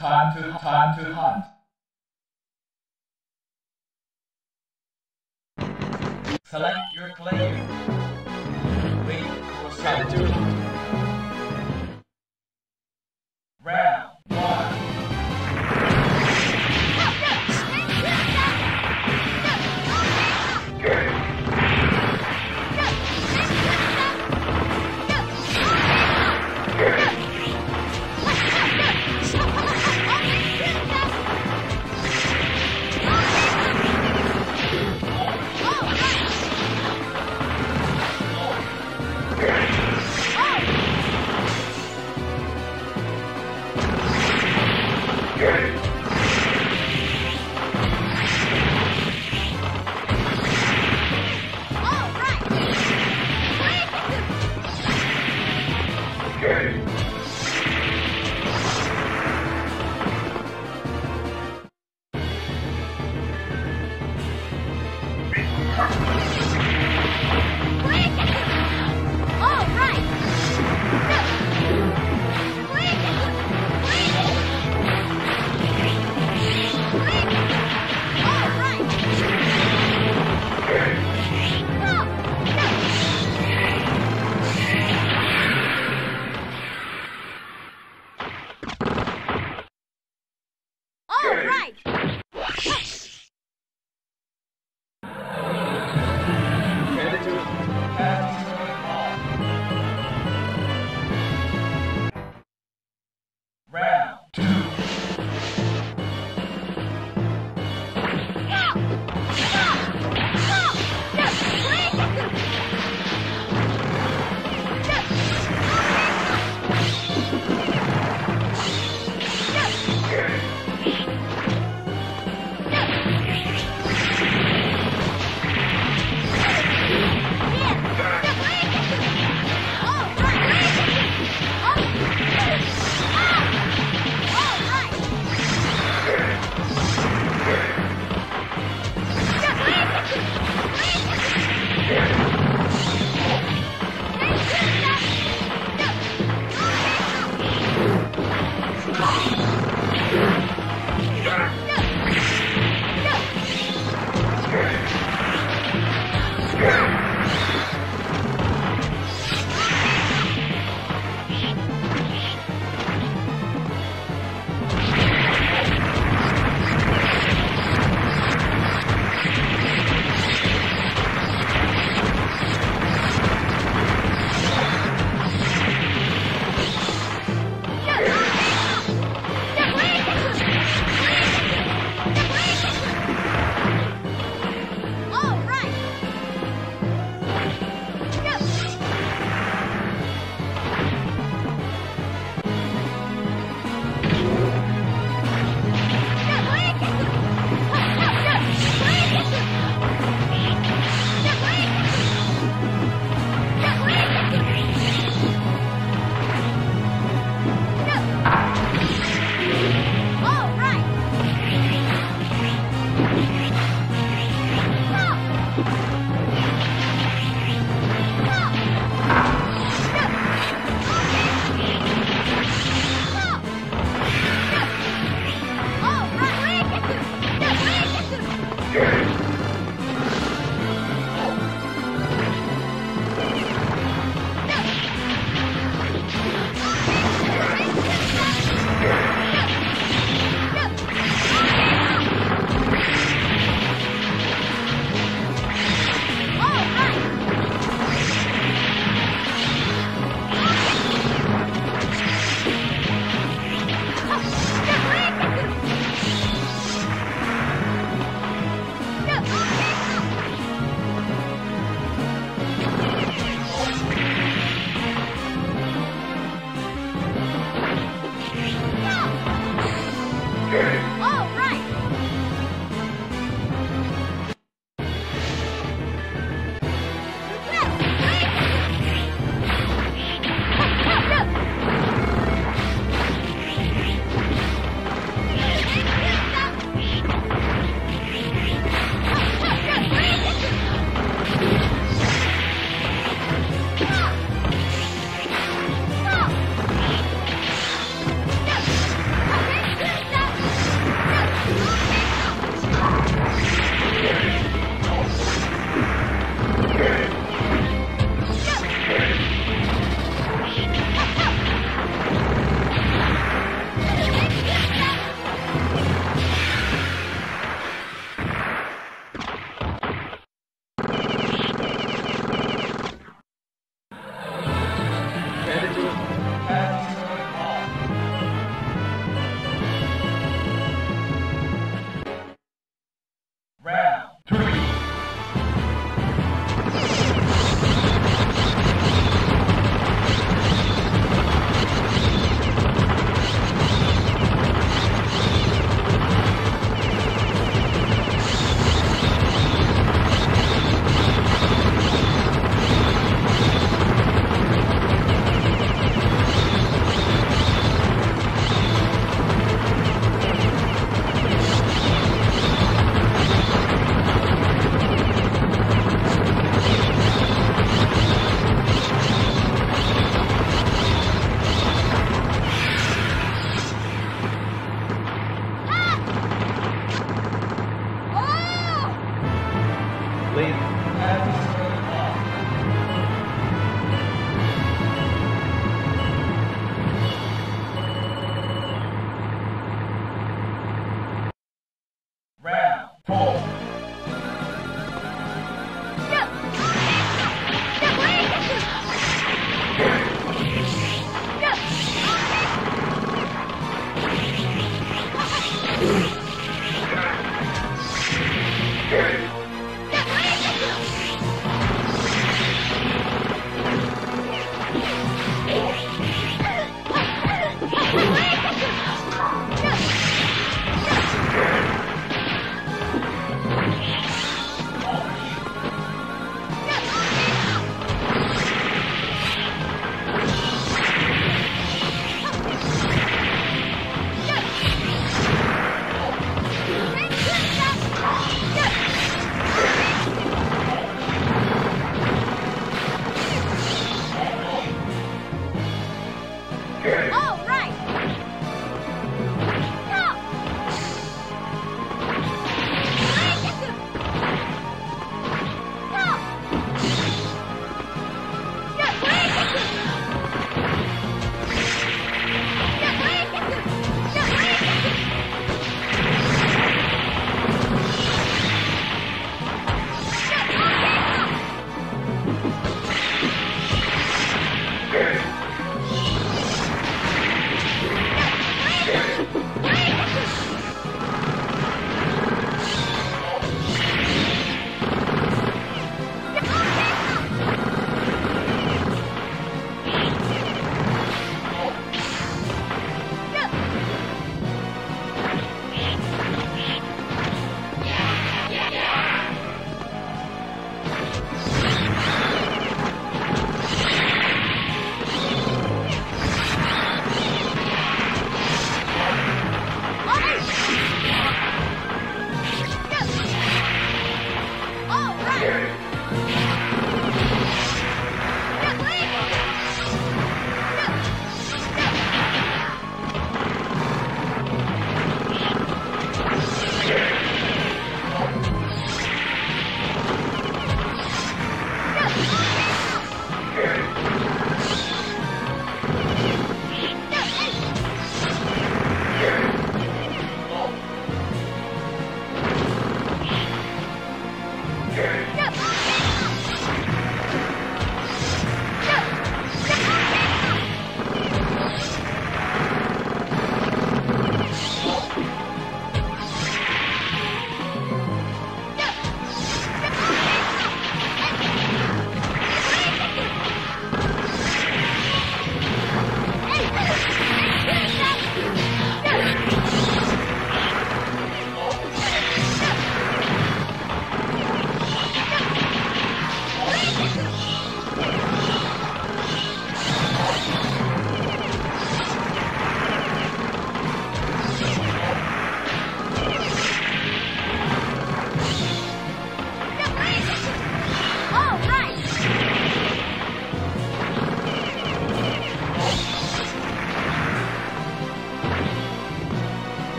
Time to time to hunt. Select your player. Wait for sound. Round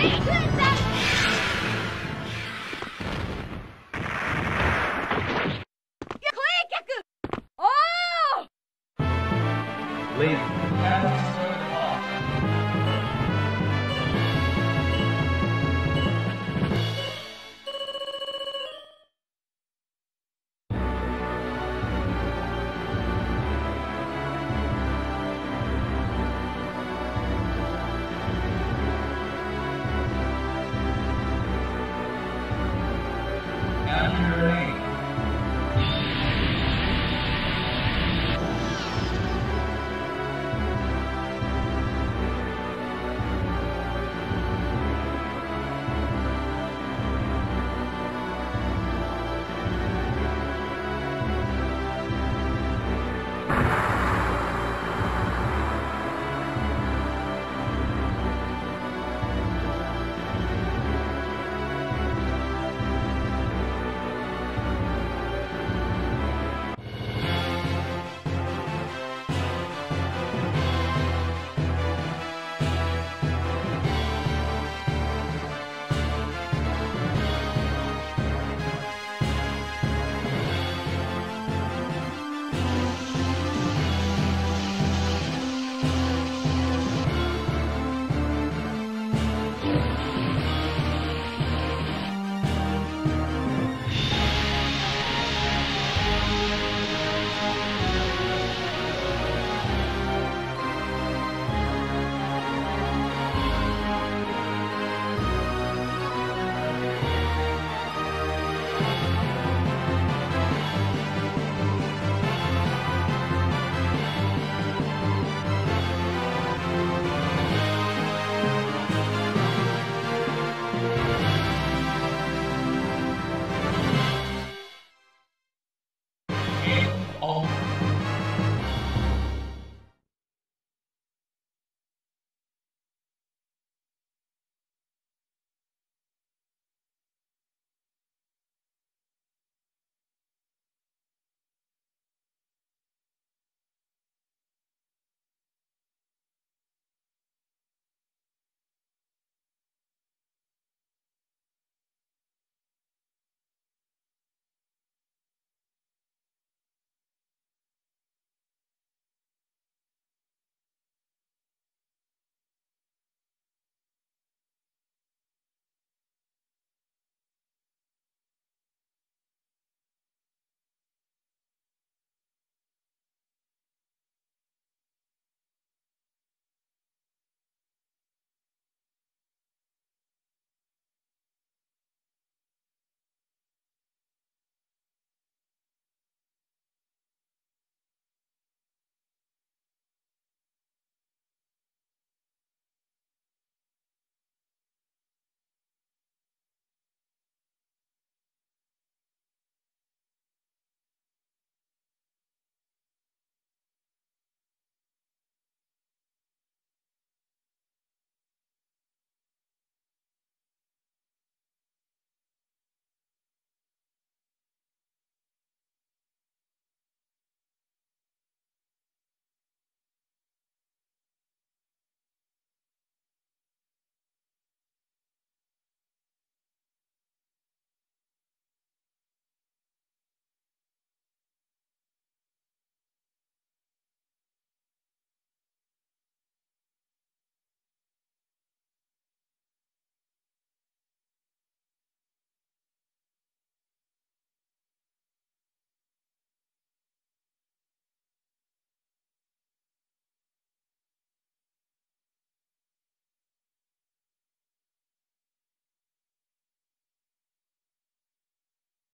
Good